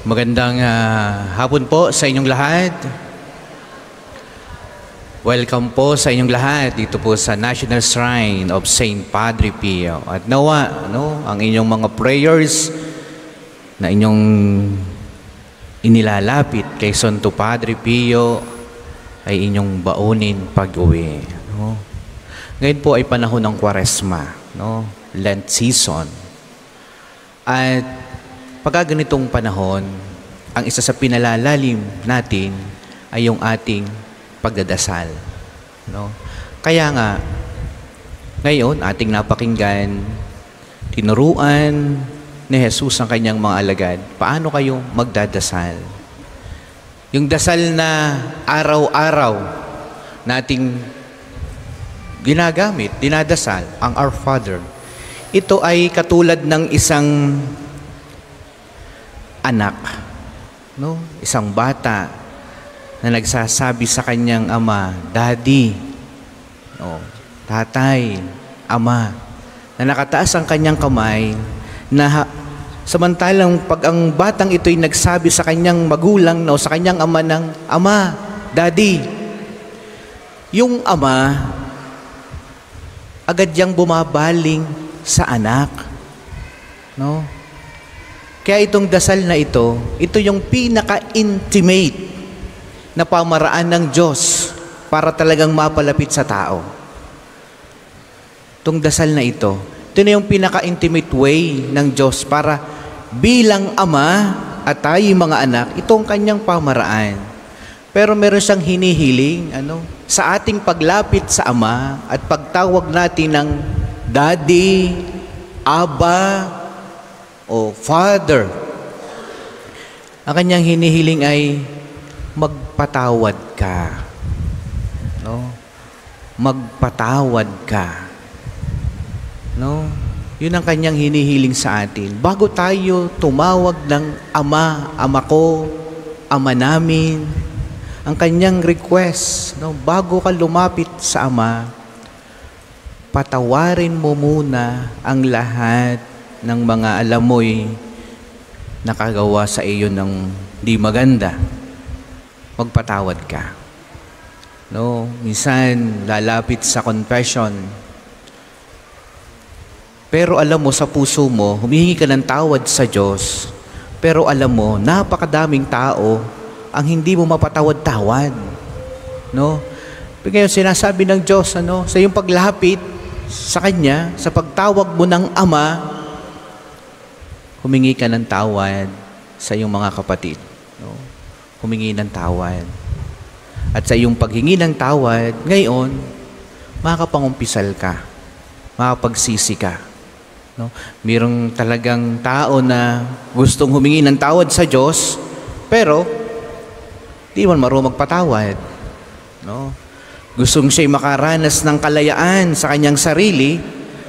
Magandang ah, hapon po sa inyong lahat. Welcome po sa inyong lahat dito po sa National Shrine of Saint Padre Pio. At nawa, no, ang inyong mga prayers na inyong inilalapit kay Santo Padre Pio ay inyong baunin pag-uwi. No? Ngayon po ay panahon ng Kwaresma, no? Lent season. At pagka ganitong panahon, ang isa sa pinalalalim natin ay yung ating pagdadasal. No? Kaya nga, ngayon, ating napakinggan, tinuruan ni Jesus ang kanyang mga alagad, paano kayo magdadasal? Yung dasal na araw-araw nating ginagamit, dinadasal, ang Our Father. Ito ay katulad ng isang anak, no? Isang bata na nagsasabi sa kanyang ama, Daddy, no? Tatay, ama, na nakataas ang kanyang kamay na samantalang pag ang batang ito'y nagsabi sa kanyang magulang no, sa kanyang ama ng, Ama, Daddy, yung ama, agad yang bumabaling sa anak. No? Kaya itong dasal na ito, ito yung pinaka-intimate na pamaraan ng Diyos para talagang mapalapit sa tao. Itong dasal na ito, ito na yung pinaka-intimate way ng Diyos para bilang ama at tayo mga anak, itong kanyang pamaraan. Pero meron siyang hinihiling ano, sa ating paglapit sa Ama at pagtawag natin ng Daddy, Aba, o Father. Ang kanyang hinihiling ay magpatawad ka. No? Magpatawad ka. No? Yun ang kanyang hinihiling sa atin. Bago tayo tumawag ng Ama, Ama ko, Ama namin, ang kanyang request, no, bago ka lumapit sa Ama, patawarin mo muna ang lahat ng mga alam mo'y nakagawa sa iyo ng di maganda. Magpatawad ka. No, minsan lalapit sa confession. Pero alam mo sa puso mo, humihingi ka ng tawad sa Diyos. Pero alam mo, napakadaming tao ang hindi mo mapatawad-tawad. No? Ngayon, sinasabi ng Diyos, ano, sa iyong paglapit sa Kanya, sa pagtawag mo ng Ama, humingi ka ng tawad sa iyong mga kapatid. No? Humingi ng tawad. At sa iyong paghingi ng tawad, ngayon, makakapangumpisal ka. Makapagsisi ka. No? Mayroong talagang tao na gustong humingi ng tawad sa Diyos, pero di man marunong magpatawad. No? Gustong siya'y makaranas ng kalayaan sa kanyang sarili,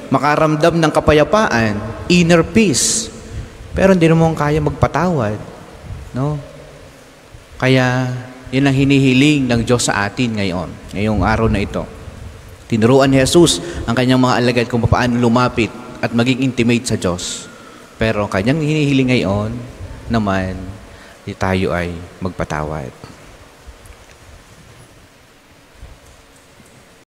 makaramdam ng kapayapaan, inner peace. Pero hindi naman kaya magpatawad. No? Kaya, yun ang hinihiling ng Diyos sa atin ngayon, ngayong araw na ito. Tinuruan ni Jesus ang kanyang mga alagad kung paano lumapit at maging intimate sa Diyos. Pero kanyang hinihiling ngayon naman, tayo ay magpatawad.